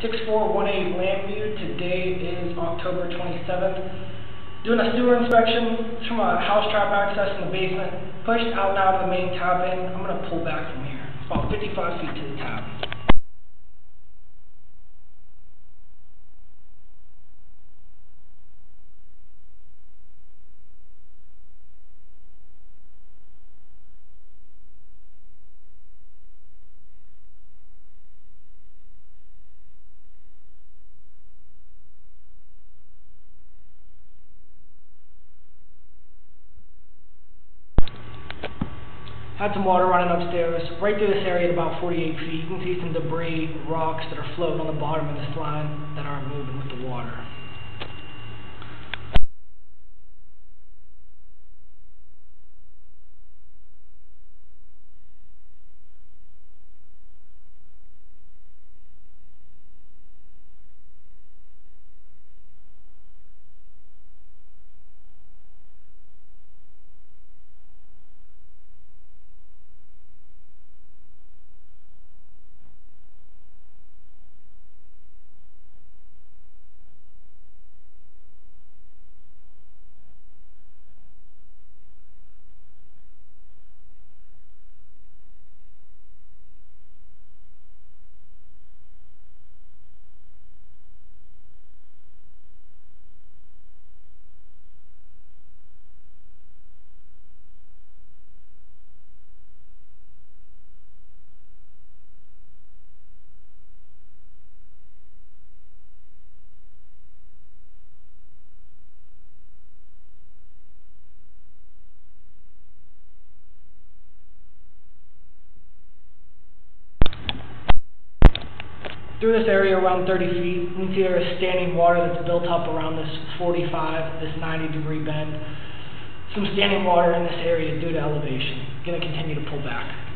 6418 Lambview. Today is October 27th. Doing a sewer inspection from a uh, house trap access in the basement. Pushed out now to the main tap in. I'm going to pull back from here. It's about 55 feet to the tap. Had some water running upstairs, right through this area at about 48 feet. You can see some debris, rocks that are floating on the bottom of this line that aren't moving with the water. Through this area around 30 feet, you can see there is standing water that's built up around this 45, this 90 degree bend. Some standing water in this area due to elevation. Going to continue to pull back.